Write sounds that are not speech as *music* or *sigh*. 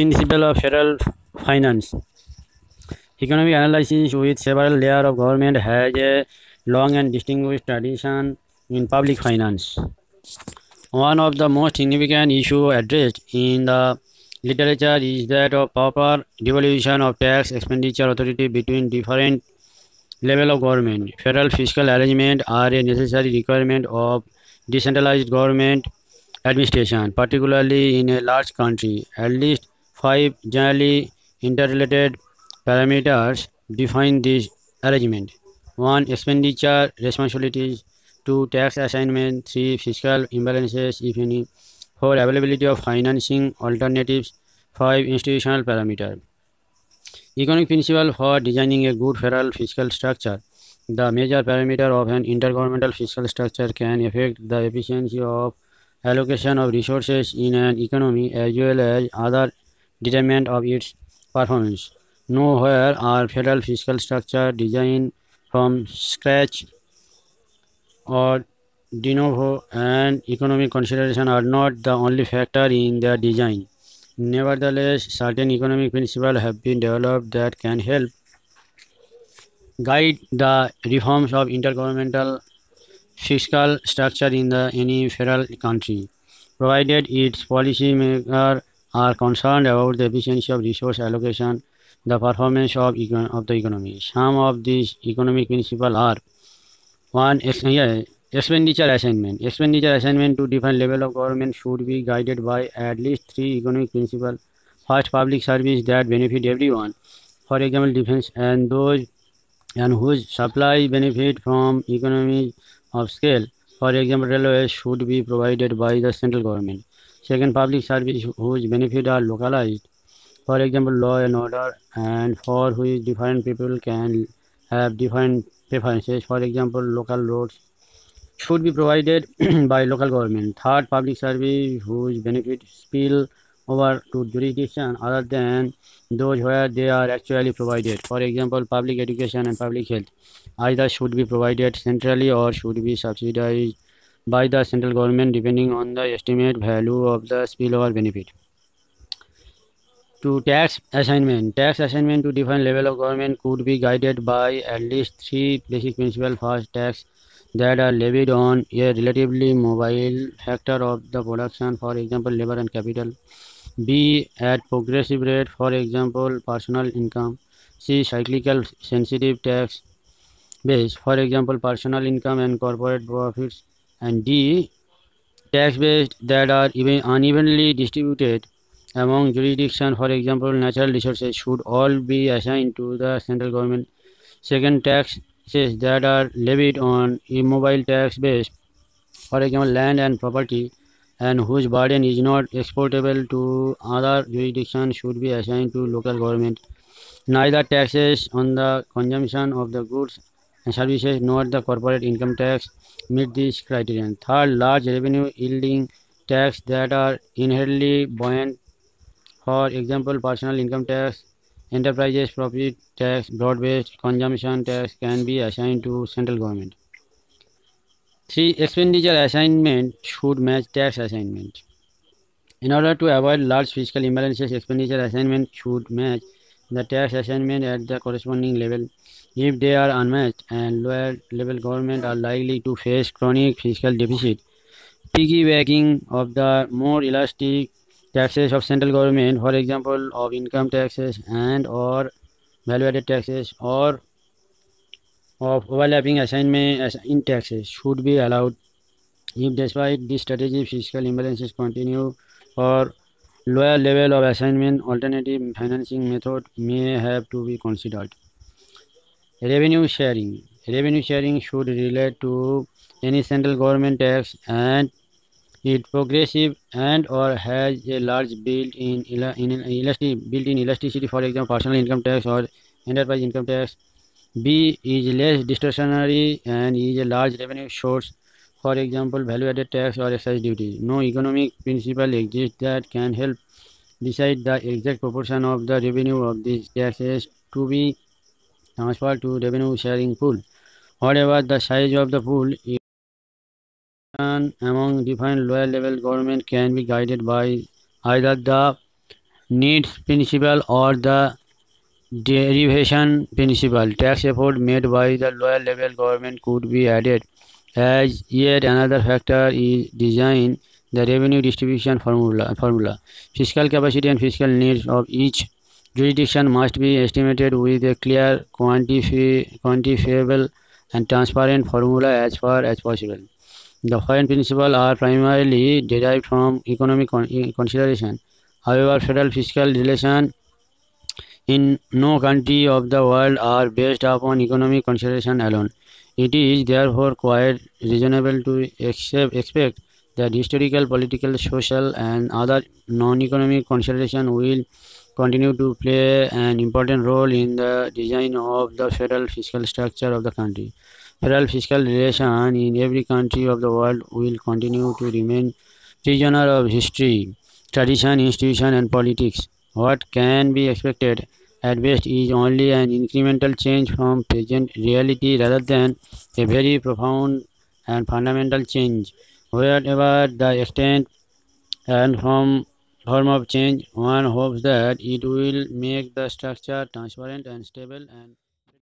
principle of federal finance. Economic analysis with several layers of government has a long and distinguished tradition in public finance. One of the most significant issues addressed in the literature is that of proper devolution of tax expenditure authority between different level of government. Federal fiscal arrangements are a necessary requirement of decentralized government administration, particularly in a large country. At least five generally interrelated parameters define this arrangement. 1. Expenditure responsibilities. 2. Tax assignment. 3. Fiscal imbalances, if any. 4. Availability of financing alternatives. 5. Institutional parameter. Economic principle for designing a good federal fiscal structure. The major parameter of an intergovernmental fiscal structure can affect the efficiency of allocation of resources in an economy as well as other determinant of its performance. Nowhere are federal fiscal structure designed from scratch or de novo and economic consideration are not the only factor in their design. Nevertheless, certain economic principles have been developed that can help guide the reforms of intergovernmental fiscal structure in the any federal country, provided its policymakers are concerned about the efficiency of resource allocation, the performance of, of the economy. Some of these economic principles are one expenditure assignment. Expenditure assignment to different level of government should be guided by at least three economic principles. First, public service that benefit everyone. For example, defense and those and whose supply benefit from economies of scale. For example, railways should be provided by the central government. Second, public service whose benefit are localized. For example, law and order, and for which different people can have different preferences. For example, local roads should be provided *clears throat* by local government. Third, public service whose benefit spill over to jurisdiction other than those where they are actually provided. For example, public education and public health either should be provided centrally or should be subsidized by the central government depending on the estimate value of the spillover benefit. To tax assignment. Tax assignment to different level of government could be guided by at least three basic principles. First, tax that are levied on a relatively mobile factor of the production, for example, labor and capital. B. At progressive rate, for example, personal income. C. Cyclical sensitive tax base, for example, personal income and corporate profits. And D. Tax based that are even unevenly distributed among jurisdictions, for example, natural resources, should all be assigned to the central government. Second, taxes that are levied on immobile tax base, for example, land and property, and whose burden is not exportable to other jurisdictions should be assigned to local government. Neither taxes on the consumption of the goods and services nor the corporate income tax meet this criterion. Third, large revenue yielding tax that are inherently buoyant for example, personal income tax, enterprises profit tax, broad-based consumption tax can be assigned to central government. 3. Expenditure assignment should match tax assignment. In order to avoid large fiscal imbalances, expenditure assignment should match the tax assignment at the corresponding level. If they are unmatched and lower level government are likely to face chronic fiscal deficit, piggybacking of the more elastic taxes of central government, for example, of income taxes and or value-added taxes or of overlapping assignment in taxes should be allowed if despite this strategy fiscal imbalances continue or lower level of assignment alternative financing method may have to be considered. Revenue sharing. Revenue sharing should relate to any central government tax and it progressive and or has a large built-in in elastic built-in elasticity for example personal income tax or enterprise income tax. B is less discretionary and is a large revenue source for example value-added tax or excise duty. No economic principle exists that can help decide the exact proportion of the revenue of these taxes to be transferred to revenue sharing pool. Whatever the size of the pool among different lower level government can be guided by either the needs principle or the derivation principle. Tax effort made by the lower level government could be added as yet another factor is design the revenue distribution formula. formula. Fiscal capacity and fiscal needs of each jurisdiction must be estimated with a clear, quantifiable and transparent formula as far as possible. The foreign principles are primarily derived from economic consideration. However, federal fiscal relations in no country of the world are based upon economic consideration alone. It is therefore quite reasonable to accept, expect that historical, political, social, and other non-economic considerations will continue to play an important role in the design of the federal fiscal structure of the country. Federal fiscal relation in every country of the world will continue to remain prisoner of history, tradition, institution, and politics. What can be expected at best is only an incremental change from present reality rather than a very profound and fundamental change. Wherever the extent and form, form of change, one hopes that it will make the structure transparent and stable and